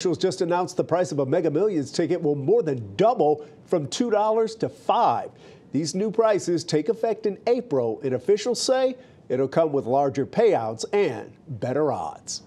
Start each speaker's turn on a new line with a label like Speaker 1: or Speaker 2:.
Speaker 1: Officials just announced the price of a Mega Millions ticket will more than double from $2 to 5 These new prices take effect in April, and officials say it'll come with larger payouts and better odds.